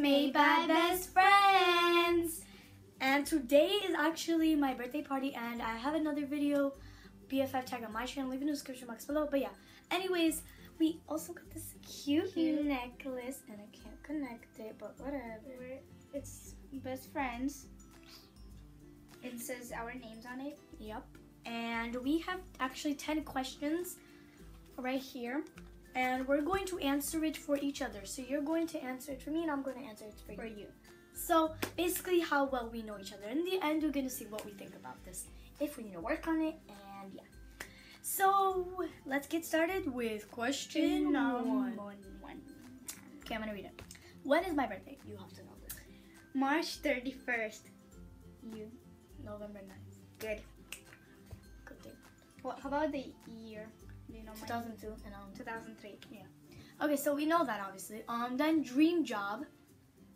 made by best friends. And today is actually my birthday party, and I have another video, BFF tag on my channel. Leave in the description box below. But yeah, anyways, we also got this cute, Cute. necklace, and I can't connect it, but whatever. We're, it's best friends. It says our names on it. Yep. And we have actually 10 questions right here. And we're going to answer it for each other. So you're going to answer it for me, and I'm going to answer it for, For you. you. So basically, how well we know each other. In the end, we're going to see what we think about this, if we need to work on it, and yeah. So let's get started with question one. one. Okay, I'm going to read it. When is my birthday? You have to know this. March 31st. You. November 9th. Good. Good thing. What, how about the year? You know 2002 and um, 2003. Okay, so we know that obviously. Um, then dream job.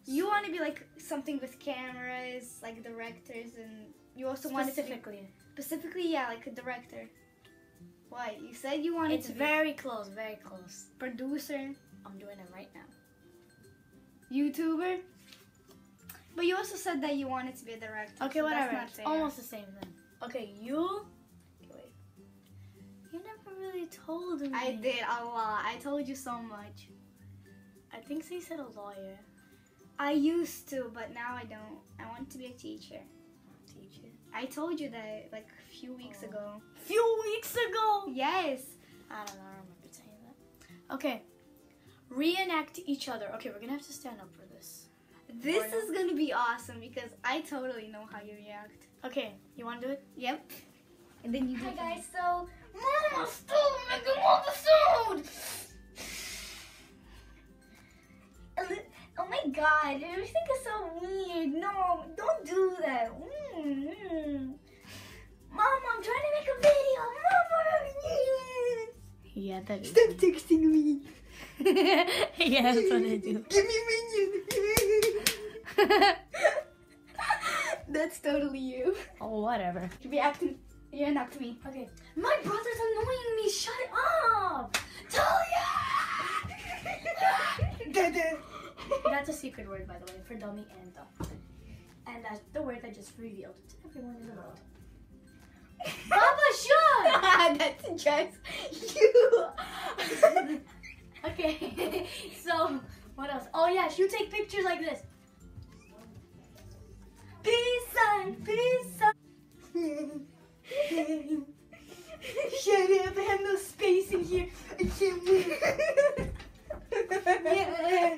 You want to be like something with cameras, like directors, and you also want to Specifically, specifically, yeah, like a director. Why? You said you wanted it's very close, very close. producer, I'm doing it right now. YouTuber. But you also said that you wanted to be a director. Okay, so whatever. That's not It's almost the same thing. Okay, you. Really told me. I did a lot. I told you so much. I think they said a lawyer. I used to, but now I don't. I want to be a teacher. Teacher. I told you that like a few weeks Oh. ago. Few weeks ago. Yes. I don't know. I remember saying that. Okay. Reenact each other. Okay, we're gonna have to stand up for this. This is gonna be awesome because I totally know how you react. Okay, you want to do it? Yep. And then you. Hi guys. So, Mama stole making all the food. Oh my god, everything is so weird. No, don't do that. Mm-hmm. Mom, I'm trying to make a video. Mama! Yeah, that is. Stop texting me. yeah, that's what I do. Give me minion. That's totally you. Oh, whatever. React to you and to me. Okay. My brother's annoying me. Shut up. Talia! That's a secret word, by the way, for dummy and dumb. And that's the word I just revealed to everyone in the world. Baba, shut! That's just you. Okay. so, what else? Oh, yeah, you take pictures like this. Peace sign, peace sign. Shut up, I have no space in here. I can't move. Yeah.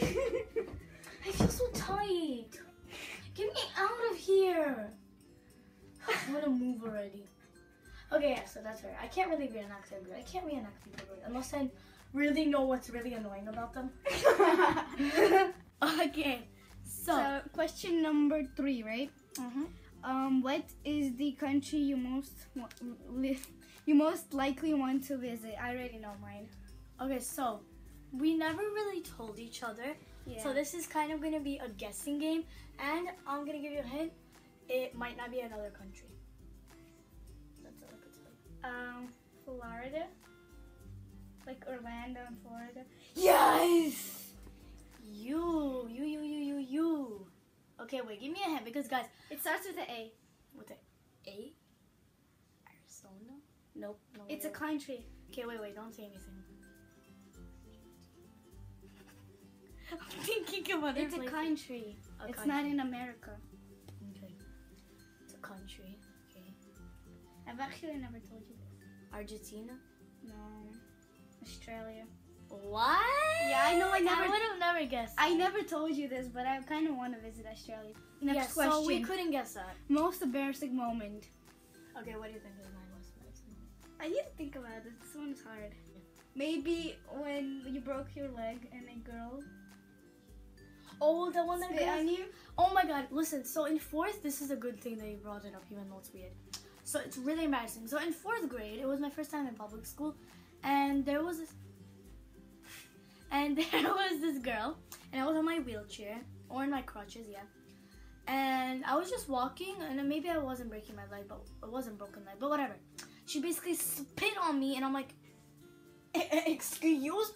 I feel so tight. Get me out of here. I want to move already. Okay, yeah, so that's fair. I can't really reenact them good. I can't reenact people good unless I really know what's really annoying about them. okay, so, So, question number three, right? mhm. Um, what is the country you most you most likely want to visit? I already know mine. okay, so we never really told each other. Yeah. So this is kind of gonna be a guessing game, and I'm gonna give you a hint. It might not be another country. That's all I could say. um, Florida, like Orlando and Florida. Yes! Okay, wait, give me a hint because, guys, It starts with an A. with the A? Arizona? Nope. No, It's a wait. country. Okay, wait, wait, don't say anything. I'm thinking of other It's a places. country. A it's country. not in America. Okay. It's a country. Okay. I've actually never told you this. Argentina? No, Australia. What? Yeah, I know, I never- I would have never guessed. I never told you this, but I kind of want to visit Australia. Next yeah, question. So we couldn't guess that. Most embarrassing moment. Okay, what do you think is my most embarrassing? I need to think about this. This one's hard. Maybe when you broke your leg and a girl Oh, the one that spit on you. Oh my god, listen, so in fourth, this is a good thing that you brought it up, even though it's weird. So it's really embarrassing. So in fourth grade, it was my first time in public school, and there was this, and there was this girl, and I was on my wheelchair, or in my crutches, yeah. And I was just walking, and maybe I wasn't breaking my leg, but it wasn't broken leg, but whatever. She basically spit on me, and I'm like, "E- e- excuse me?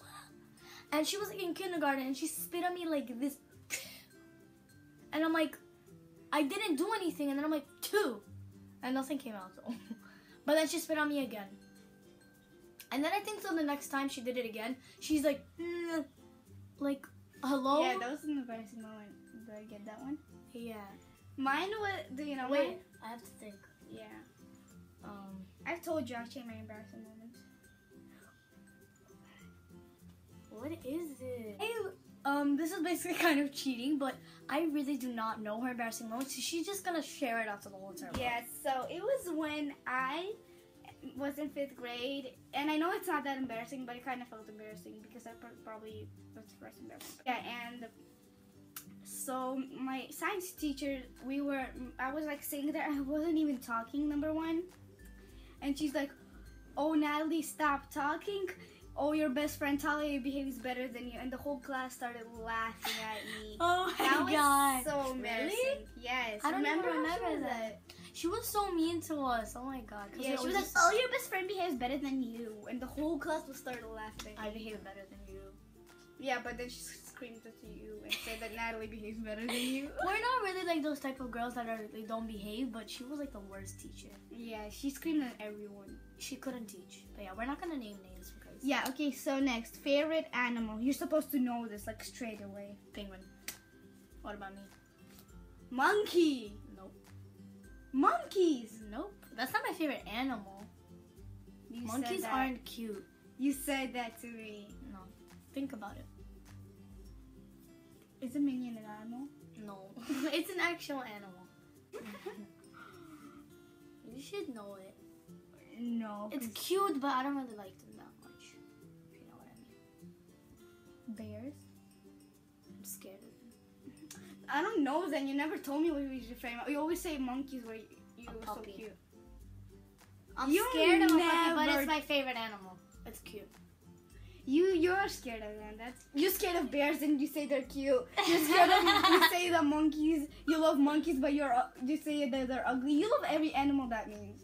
And she was like in kindergarten, and she spit on me like this. and I'm like, I didn't do anything, and then I'm like two, and nothing came out. But then she spit on me again. And then I think so the next time she did it again, she's like, "Mm," like, hello. Yeah, that was an embarrassing moment. Did I get that one? Yeah. Mine was, do you know Wait, mine? I have to think. Yeah. Um, I've told you actually my embarrassing moments. what is it? I, um, this is basically kind of cheating, but I really do not know her embarrassing moments. So she's just gonna share it out to the whole entire world. Yeah, so it was when I was in fifth grade, and I know it's not that embarrassing, but it kind of felt embarrassing because I pro- probably was the first embarrassing. Yeah, and so my science teacher, we were, mm, I was like sitting there, I wasn't even talking, number one, and she's like, "Oh, Natalie, stop talking." Oh, your best friend Talia behaves better than you, and the whole class started laughing at me. Oh my That was god. so embarrassing. Really? Yes. I don't she remember was that. She was so mean to us. Oh my god. Yeah, she was was like, "Oh, your best friend behaves better than you," and the whole class was started laughing. I behave better than you. yeah, but then she screamed at you and said that Natalie behaves better than you. We're not really like those type of girls that are they don't behave, but she was like the worst teacher. yeah, she screamed at everyone. She couldn't teach. But yeah, we're not gonna name names because Yeah. Okay. So next, favorite animal. You're supposed to know this like straight away. penguin. What about me? Monkey. Monkeys. Nope. That's not my favorite animal. You Monkeys aren't cute. You said that to me. No. Think about it. Is a minion an animal? No. it's an actual animal. You should know it. No. It's cute, but I don't really like them that much. If you know what I mean. bears. I'm scared. I don't know. Then you never told me what was your favorite. You always say monkeys were you A were so cute. I'm You scared of a but it's my favorite animal. It's cute. You you're scared of them. That's you're scared of bears and you say they're cute. You're scared of you say the monkeys. You love monkeys, but you're you say that they're ugly. You love every animal that means.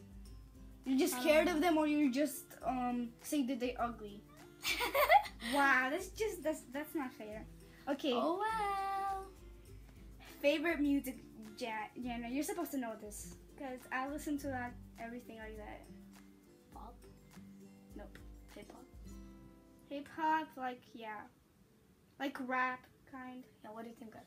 You're just scared know. of them, or you just um say that they're ugly. Wow, that's just that's that's not fair. Okay, oh well. Favorite music ja- genre. You're supposed to know this because I listen to that everything like that. Pop. Nope. Hip hop. Hip hop, like yeah, like rap kind. Yeah, what do you think of?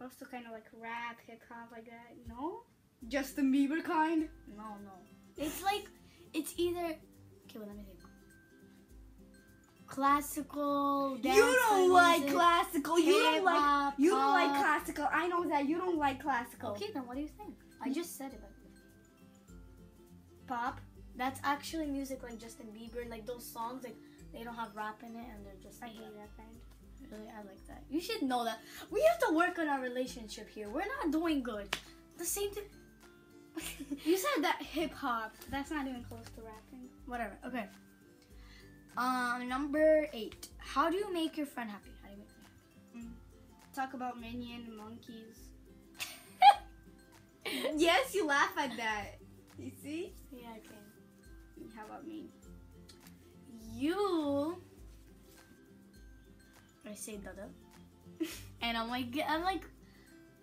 Also kind of like rap, hip hop, like that. No, Justin Bieber kind. No, no. It's like it's either okay. Well, let me think. Classical. Dance you don't like music, classical. You don't like. You don't like classical. I know that. You don't like classical. Okay, then what do you think? I hmm? just said it. Pop. that's actually music like Justin Bieber, like those songs, like they don't have rap in it and they're just. I like hate that. that kind. Really, I like that. You should know that. We have to work on our relationship here. We're not doing good. The same thing. You said that hip hop. That's not even close to rapping. Whatever. Okay. Um, number eight. How do you make your friend happy? How do you make me happy? Talk about minion and monkeys. yes, you laugh at that. You see? yeah, I can. How about me? You. I say dada, and I'm like, I'm like,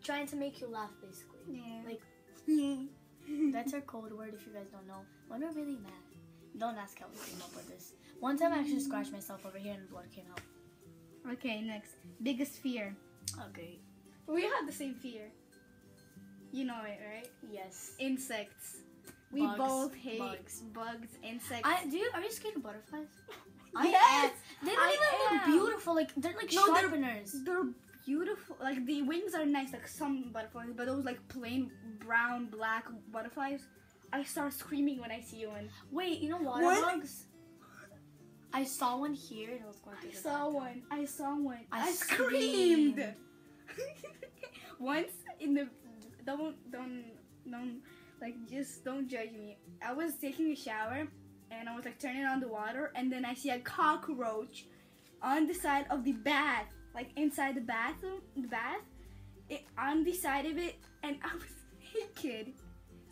trying to make you laugh, basically. Yeah. Like that's our code word if you guys don't know. When we're really mad, don't ask how we came up with this. One time I actually scratched myself over here and blood came out. Okay, next. Biggest fear. Okay. We have the same fear. You know it, right? Yes. Insects. We Bugs. both hate Bugs. bugs, insects. I do. You, are you scared of butterflies? I Yes, am. They don't I even am. look beautiful. Like they're like No, they're- sharpeners. They're beautiful. Like the wings are nice, like some butterflies, but those like plain brown, black butterflies. I start screaming when I see one. Wait, you know water What? bugs? I saw one here and it was going through I saw one. I saw one. I I, screamed. screamed. Once in the don't don't don't like just don't judge me. I was taking a shower and I was like turning on the water and then I see a cockroach on the side of the bath, like inside the bathroom, the bath, it, on the side of it, and I was naked.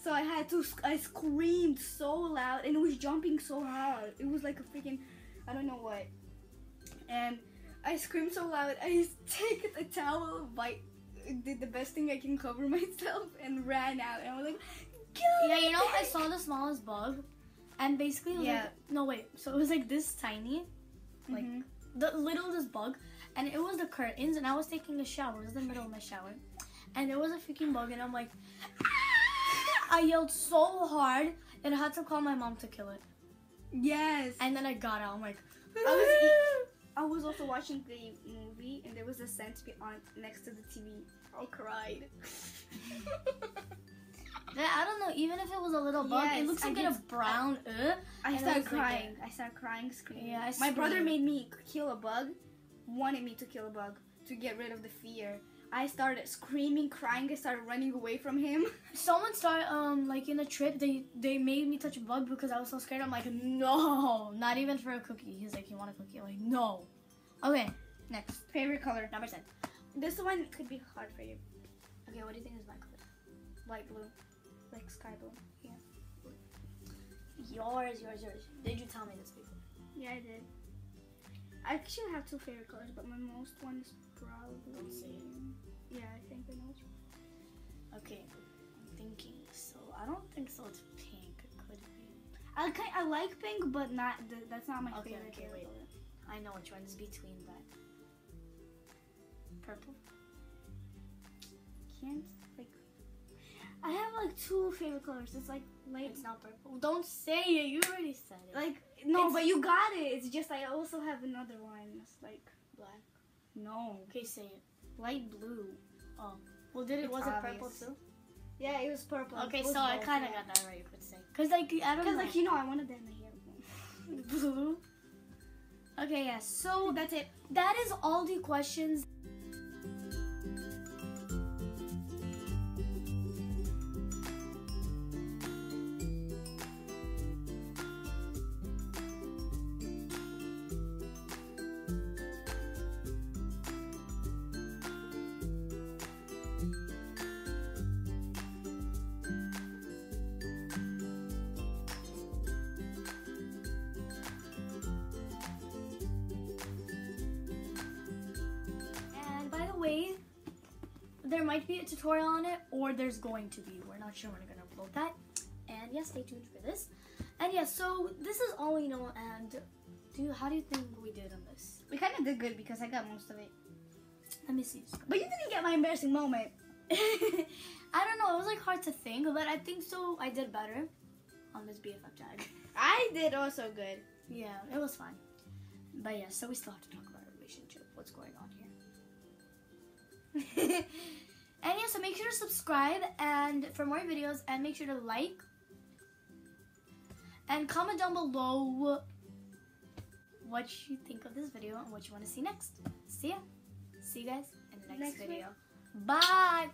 So I had to, I screamed so loud and it was jumping so hard. It was like a freaking, I don't know what. And I screamed so loud, I just take the towel, wipe, did the best thing I can cover myself and ran out. And I was like, Yeah, you know, I saw the smallest bug, and basically, Yeah. like, no wait, so it was like this tiny, like Mhm. the littlest bug, and it was the curtains, and I was taking a shower. It was the middle of my shower, and there was a freaking bug, and I'm like, "Ah!" I yelled so hard that I had to call my mom to kill it, yes. and then I got out. I'm like, I was I was also watching the movie and there was a centipede on next to the TV. I cried. I don't know. Even if it was a little bug, it looks like a brown. Uh, I And I started was like, crying. I started crying, screaming. Yeah, I My brother made me kill a bug, wanted me to kill a bug to get rid of the fear. I started screaming, crying. I started running away from him. someone started um like in a trip. They they made me touch a bug because I was so scared. I'm like, no, not even for a cookie. He's like, you want a cookie? I'm like, no. Okay, next Favorite color? number ten. This one could be hard for you. Okay, what do you think is my color? Light blue, like sky blue. Yeah. Yours, yours, yours. Did you tell me this before? Yeah, I did. I actually have two favorite colors, but my most one is probably. Let's. Yeah, I think I know which one. Okay, I'm thinking. So I don't think so. It's pink. It could be. I ki- I like pink, but not the, that's not my Okay, favorite. okay, favorite wait. color. I know which one is between that. Purple. Can't like. I have like two favorite colors. It's like light. It's not purple. Don't say it. You already said no, It's- but you got it. It's just I also have another one. It's like black. no, Okay, say it. light blue. Oh. Well, did it? It's was it purple too? Yeah, it was purple. Okay, was so I kind of yeah. got that right. You could say. Cause like I don't know. Cause know. like you know, I wanted that in my hair. blue. Okay, yeah. So that's it. that is all the questions. Might be a tutorial on it, or there's going to be. We're not sure when we're gonna upload that. And yeah, stay tuned for this. And yeah, so this is all we know. And do you, how do you think we did on this? We kind of did good because I got most of it. Let me see. But you didn't get my embarrassing moment. I don't know. It was like hard to think, but I think so. I did better on this BFF tag. I did also good. Yeah, it was fine. But yeah, so we still have to talk about our relationship. What's going on here? and yeah, so make sure to subscribe and for more videos, and make sure to like and comment down below what you think of this video and what you want to see next. See ya. See you guys in the next, Next video. Bye.